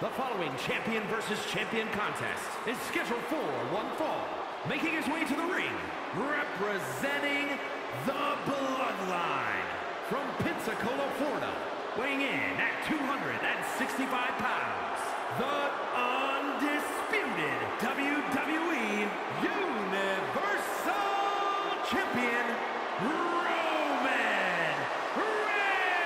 The following champion versus champion contest is scheduled for one fall. Making his way to the ring, representing the Bloodline from Pensacola, Florida, weighing in at 265 pounds, the undisputed WWE Universal Champion, Roman Reigns!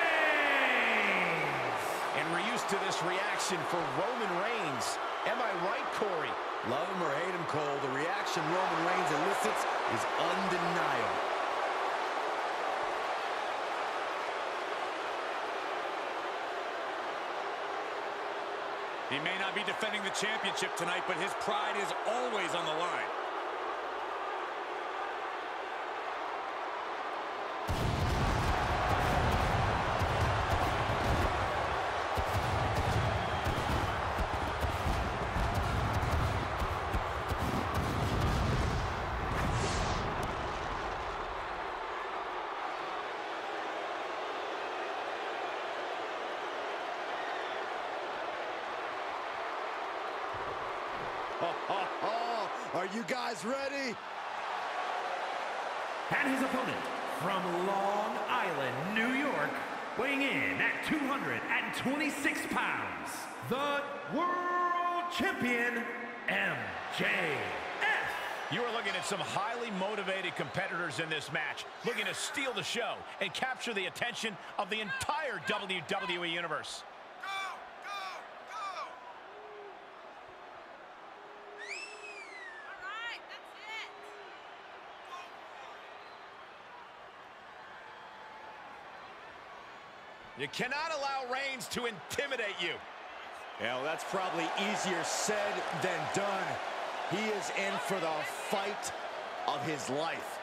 And we're used to this reaction for Roman Reigns. Am I right, Corey? Love him or hate him, Cole, the reaction Roman Reigns elicits is undeniable. He may not be defending the championship tonight, but his pride is always on the line. Are you guys ready? And his opponent from Long Island, New York, weighing in at 226 pounds, the World Champion, MJF. You are looking at some highly motivated competitors in this match, looking to steal the show and capture the attention of the entire WWE Universe. You cannot allow Reigns to intimidate you. Well, that's probably easier said than done. He is in for the fight of his life.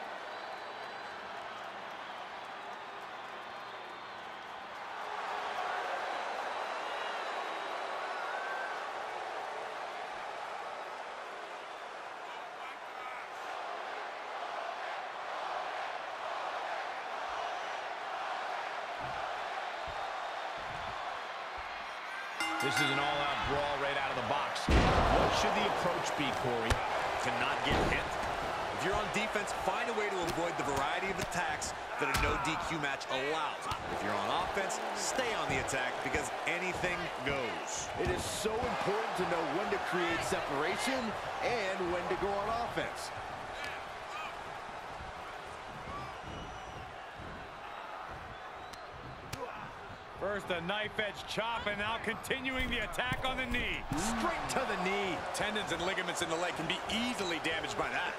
This is an all-out brawl right out of the box. What should the approach be, Corey? To not get hit? If you're on defense, find a way to avoid the variety of attacks that a no DQ match allows. If you're on offense, stay on the attack because anything goes. It is so important to know when to create separation and when to go on offense. First a knife edge chop and now continuing the attack on the knee. Straight to the knee. Tendons and ligaments in the leg can be easily damaged by that.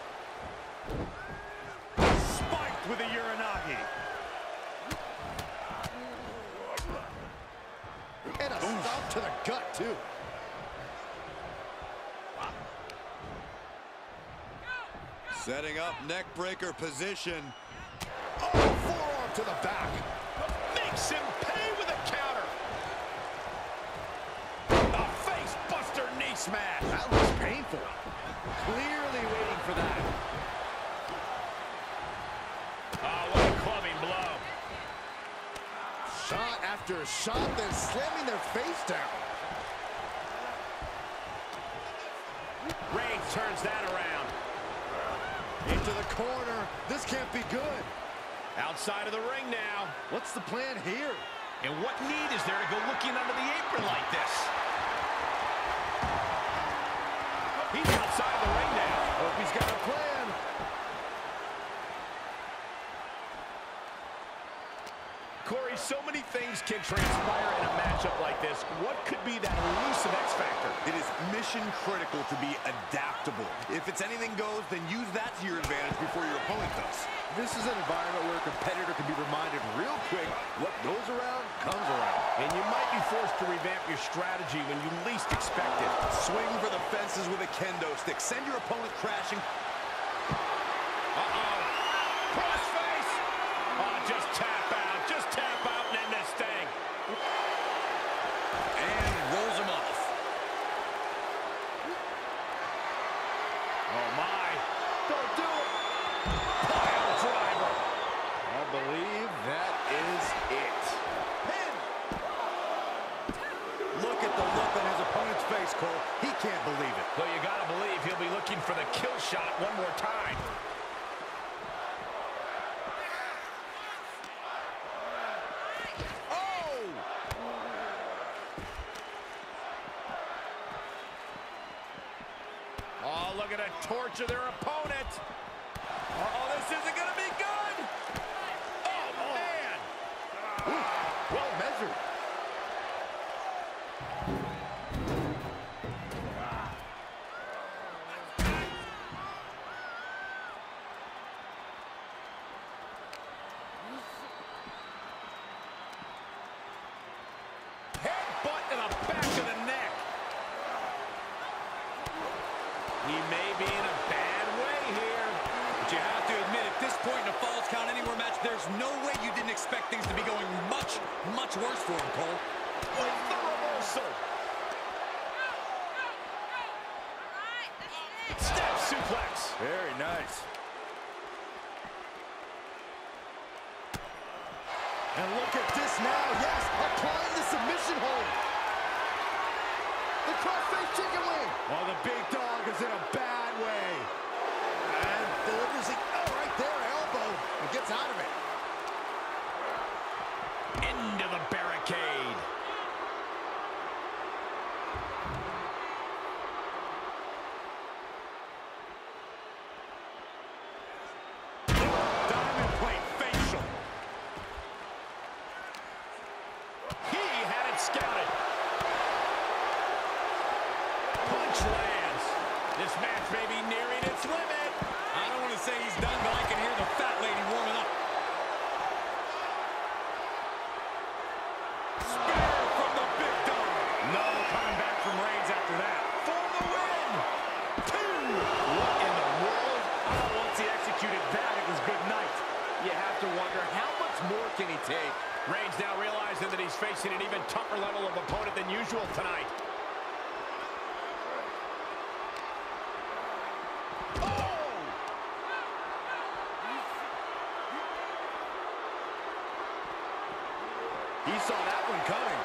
Spiked with a Uranage. And a stop to the gut, too. Setting up neck breaker position. Oh, forearm to the back. Smash. That looks painful. Clearly waiting for that. Oh, what a clubbing blow. Shot after shot, then slamming their face down. Reigns turns that around. Into the corner. This can't be good. Outside of the ring now. What's the plan here? And what need is there to go looking under the apron like this? He's outside the ring now. Hope he's got a plan. Corey, so many things can transpire in a matchup like this. What could be that elusive X factor? It is mission critical to be adaptable. If it's anything goes, then use that to your advantage before your opponent does. This is an environment where a competitor can be reminded real quick what goes around comes around. And you might be forced to revamp your strategy when you least expect it. Swing for the fences with a kendo stick. Send your opponent crashing. Uh-oh. shot one more time. Be in a bad way here. But you have to admit, at this point in a Falls Count Anywhere match, there's no way you didn't expect things to be going much, much worse for him, Cole. With the reversal. Step suplex. Very nice. And look at this now. Yes, applying the submission hold. The crossface chicken wing. Oh, the big dog is in a bad way. And delivers the, oh, right there, elbow. And gets out of it. Into the barricade. Diamond plate facial. He had it scouted. Punch lands. This match may be nearing its limit. I don't want to say he's done, but I can hear the fat lady warming up. Spear from the big dog. No coming back from Reigns after that. For the win. Two. What in the world? Oh, once he executed that, it was good night. You have to wonder, how much more can he take? Reigns now realizing that he's facing an even tougher level of opponent than usual tonight. He saw that one coming.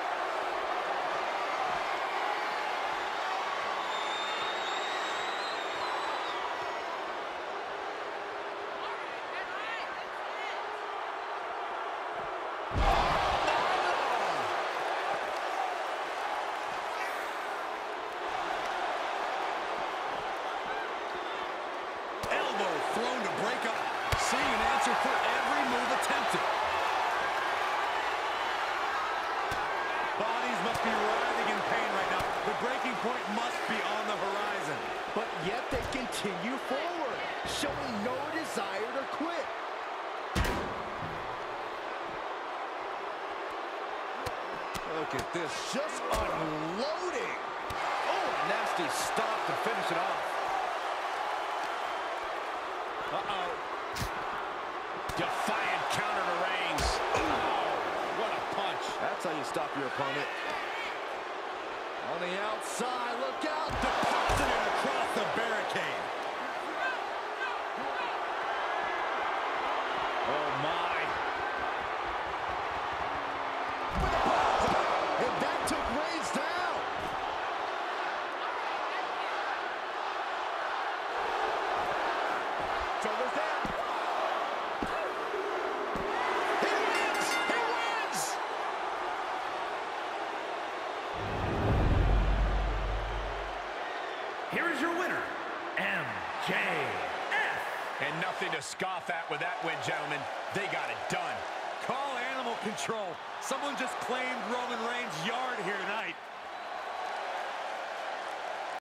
Elbow thrown to break up. Seeing an answer for every move attempted. Bodies must be writhing in pain right now. The breaking point must be on the horizon. But yet they continue forward, showing no desire to quit. Look at this, just unloading. Oh, nasty stop to finish it off. Uh-oh. Defiant counter to Reigns. Oh, what a punch. That's how you stop your opponent. On the outside, look out. Deposited across the barricade. To scoff at with that win, gentlemen. They got it done. Call animal control. Someone just claimed Roman Reigns' yard here tonight.